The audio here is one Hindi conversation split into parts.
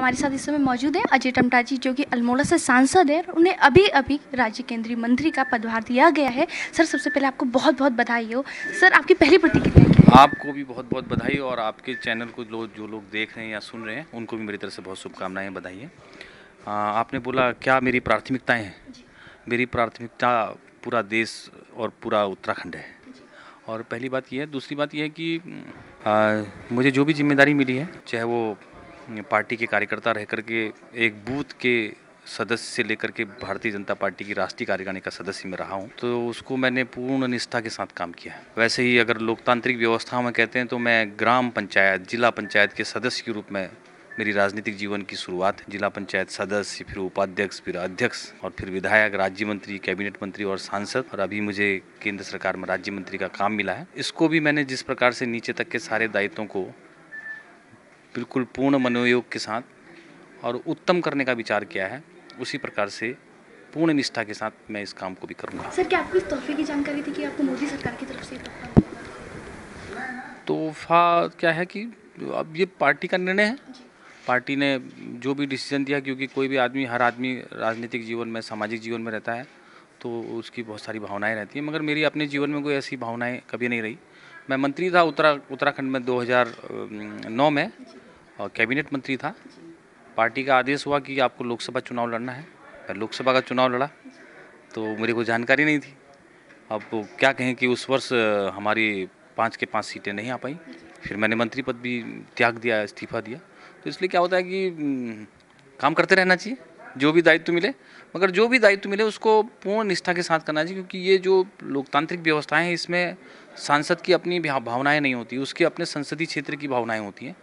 हमारे साथ इस समय मौजूद हैं। अजय टमटा जी जो कि अल्मोड़ा से सांसद हैं उन्हें अभी अभी राज्य केंद्रीय मंत्री का पदभार दिया गया है। सर सबसे पहले आपको बहुत बहुत बधाई हो। सर आपकी पहली प्रतिक्रिया आपको भी बहुत बहुत बधाई और आपके चैनल को लोग जो लोग देख रहे हैं या सुन रहे हैं उनको भी मेरी तरफ़ से बहुत शुभकामनाएँ बधाई है। आपने बोला क्या मेरी प्राथमिकताएँ हैं? मेरी प्राथमिकता पूरा देश और पूरा उत्तराखंड है। और पहली बात यह है। दूसरी बात यह है कि आ, मुझे जो भी ज़िम्मेदारी मिली है चाहे वो पार्टी के कार्यकर्ता रह करके एक बूथ के सदस्य से लेकर के भारतीय जनता पार्टी की राष्ट्रीय कार्यकारिणी का सदस्य मैं रहा हूँ तो उसको मैंने पूर्ण निष्ठा के साथ काम किया है। वैसे ही अगर लोकतांत्रिक व्यवस्था में कहते हैं तो मैं ग्राम पंचायत, जिला पंचायत के सदस्य के रूप में मेरी राजनीतिक जीवन की शुरुआत जिला पंचायत सदस्य, फिर उपाध्यक्ष, फिर अध्यक्ष और फिर विधायक, राज्य मंत्री, कैबिनेट मंत्री और सांसद। और अभी मुझे केंद्र सरकार में राज्य मंत्री का काम मिला है। इसको भी मैंने जिस प्रकार से नीचे तक के सारे दायित्वों को बिल्कुल पूर्ण मनोयोग के साथ और उत्तम करने का विचार किया है उसी प्रकार से पूर्ण निष्ठा के साथ मैं इस काम को भी करूँगा। सर क्या आपको इस तोहफे की जानकारी थी कि आपको मोदी सरकार की तरफ़ से तोहफा क्या है कि अब ये पार्टी का निर्णय है। पार्टी ने जो भी डिसीज़न दिया क्योंकि कोई भी आदमी हर आदमी राजनीतिक जीवन में सामाजिक जीवन में रहता है तो उसकी बहुत सारी भावनाएँ रहती हैं। मगर मेरी अपने जीवन में कोई ऐसी भावनाएँ कभी नहीं रही। मैं मंत्री था उत्तरा, उत्तराखंड में 2009 में, और कैबिनेट मंत्री था। पार्टी का आदेश हुआ कि आपको लोकसभा चुनाव लड़ना है। मैं लोकसभा का चुनाव लड़ा तो मेरे को जानकारी नहीं थी। अब क्या कहें कि उस वर्ष हमारी पाँच के पाँच सीटें नहीं आ पाई। फिर मैंने मंत्री पद भी त्याग दिया, इस्तीफा दिया। तो इसलिए क्या होता है कि काम करते रहना चाहिए। जो भी दायित्व मिले, मगर जो भी दायित्व मिले उसको पूर्ण निष्ठा के साथ करना चाहिए, क्योंकि ये जो लोकतांत्रिक व्यवस्थाएँ हैं, इसमें सांसद की अपनी भावनाएँ नहीं होती, उसके अपने संसदीय क्षेत्र की भावनाएँ होती हैं।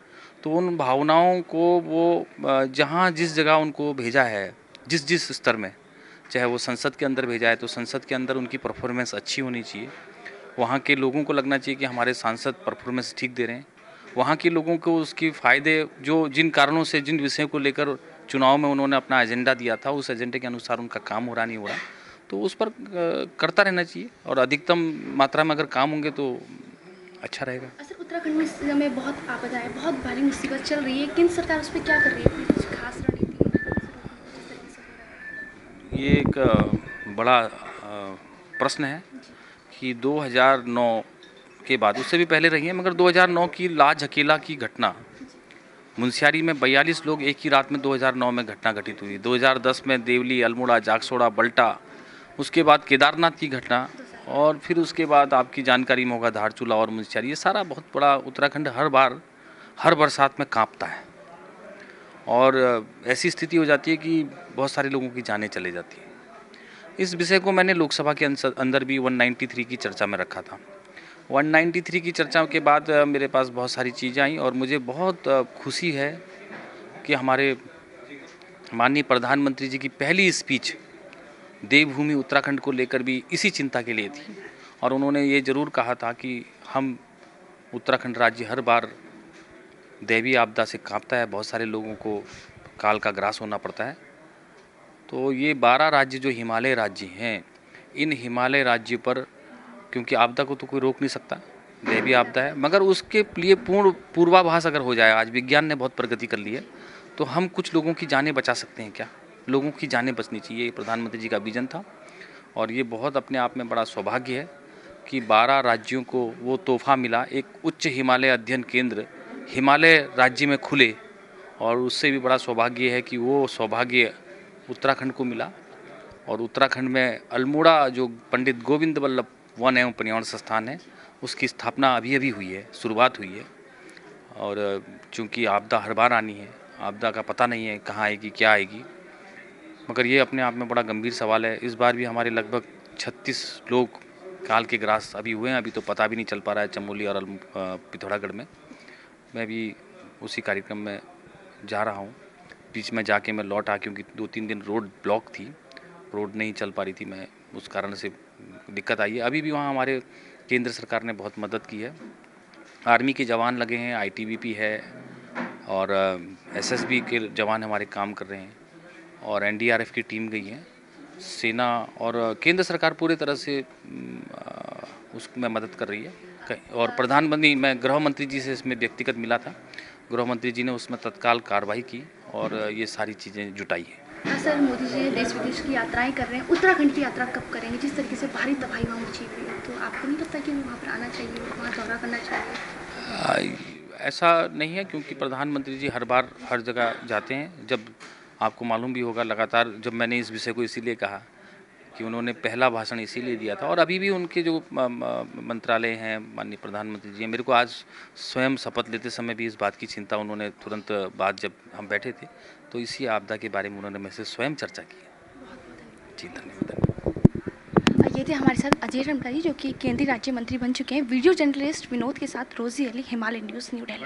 तो उन भावनाओं को वो जहाँ जिस जगह उनको भेजा है, जिस जिस स्तर में, चाहे वो संसद के अंदर भेजा है तो संसद के अंदर उनकी परफॉर्मेंस अच्छी होनी चाहिए। वहाँ के लोगों को लगना चाहिए कि हमारे सांसद परफॉर्मेंस ठीक दे रहे हैं। वहाँ के लोगों को उसकी फ़ायदे, जो जिन कारणों से, जिन विषयों को लेकर चुनाव में उन्होंने अपना एजेंडा दिया था उस एजेंडे के अनुसार उनका काम हो रहा नहीं हो रहा। तो उस पर करता रहना चाहिए और अधिकतम मात्रा में अगर काम होंगे तो अच्छा रहेगा। सर उत्तराखंड में इस समय बहुत आपदा है बहुत भारी मुसीबत चल रही है। केंद्र सरकार उस पर क्या कर रही है? कुछ खास रणनीति। ये एक बड़ा प्रश्न है कि 2009 के बाद उससे भी पहले रही है मगर 2009 की लाज अकेला की घटना मुंशियारी में 42 लोग एक ही रात में 2009 में घटना घटित हुई। 2010 में देवली, अल्मोड़ा, जागसोड़ा, बल्टा, उसके बाद केदारनाथ की घटना और फिर उसके बाद आपकी जानकारी में होगा धारचूला और मुंशियारी ये सारा बहुत बड़ा उत्तराखंड हर बार, हर बरसात में कांपता है। और ऐसी स्थिति हो जाती है कि बहुत सारे लोगों की जानें चले जाती हैं। इस विषय को मैंने लोकसभा के अंदर भी 193 की चर्चा में रखा था। 193 की चर्चा के बाद मेरे पास बहुत सारी चीज़ें आई और मुझे बहुत खुशी है कि हमारे माननीय प्रधानमंत्री जी की पहली स्पीच देवभूमि उत्तराखंड को लेकर भी इसी चिंता के लिए थी। और उन्होंने ये ज़रूर कहा था कि हम उत्तराखंड राज्य हर बार दैवीय आपदा से कांपता है, बहुत सारे लोगों को काल का ग्रास होना पड़ता है। तो ये बारह राज्य जो हिमालय राज्य हैं, इन हिमालय राज्य पर क्योंकि आपदा को तो कोई रोक नहीं सकता दैवीय आपदा है। मगर उसके लिए पूर्ण पूर्वाभास अगर हो जाए, आज विज्ञान ने बहुत प्रगति कर ली है तो हम कुछ लोगों की जानें बचा सकते हैं क्या? लोगों की जानें बचनी चाहिए, ये प्रधानमंत्री जी का विजन था। और ये बहुत अपने आप में बड़ा सौभाग्य है कि 12 राज्यों को वो तोहफा मिला। एक उच्च हिमालय अध्ययन केंद्र हिमालय राज्य में खुले, और उससे भी बड़ा सौभाग्य है कि वो सौभाग्य उत्तराखंड को मिला। और उत्तराखंड में अल्मोड़ा, जो पंडित गोविंद वल्लभ वन एवं पर्यावरण संस्थान है। उसकी स्थापना अभी अभी हुई है, शुरुआत हुई है। और, चूँकि आपदा हर बार आनी है, आपदा का पता नहीं है कहाँ आएगी, क्या आएगी। मगर ये अपने आप में बड़ा गंभीर सवाल है। इस बार भी हमारे लगभग 36 लोग काल के ग्रास अभी हुए हैं। अभी तो पता भी नहीं चल पा रहा है चमोली और पिथौरागढ़ में। मैं भी उसी कार्यक्रम में जा रहा हूँ। बीच में जाके मैं लौट आ क्योंकि दो तीन दिन रोड ब्लॉक थी। रोड नहीं चल पा रही थी। मैं उस कारण से दिक्कत आई है। अभी भी वहाँ हमारे केंद्र सरकार ने बहुत मदद की है। आर्मी के जवान लगे हैं आईटीबीपी है और एसएसबी के जवान हमारे काम कर रहे हैं और एनडीआरएफ की टीम गई है। सेना और केंद्र सरकार पूरे तरह से उसमें मदद कर रही है। और प्रधानमंत्री, मैं गृह मंत्री जी से इसमें व्यक्तिगत मिला था। गृह मंत्री जी ने उसमें तत्काल कार्रवाई की और ये सारी चीज़ें जुटाई हैं। हाँ सर, मोदी जी देश विदेश की यात्राएँ कर रहे हैं। उत्तराखंड की यात्रा कब करेंगे? जिस तरीके से भारी तबाही वहाँ मची हुई है। तो आपको नहीं लगता कि वहाँ पर आना चाहिए, वहाँ दौरा करना चाहिए? ऐसा नहीं है क्योंकि प्रधानमंत्री जी हर बार हर जगह जाते हैं। जब आपको मालूम भी होगा, लगातार जब मैंने इस विषय को इसीलिए कहा कि उन्होंने पहला भाषण इसीलिए दिया था। और अभी भी उनके जो मंत्रालय हैं, माननीय प्रधानमंत्री जी मेरे को आज स्वयं शपथ लेते समय भी इस बात की चिंता उन्होंने तुरंत बाद जब हम बैठे थे तो इसी आपदा के बारे में उन्होंने मेरे से स्वयं चर्चा की। जी, धन्यवाद ये थे हमारे साथ अजय रमटा जी कि केंद्रीय राज्य मंत्री बन चुके हैं। वीडियो जर्नलिस्ट विनोद के साथ रोजी अली, हिमालय न्यूज़, न्यू दिल्ली।